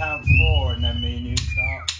count four and then me and you start.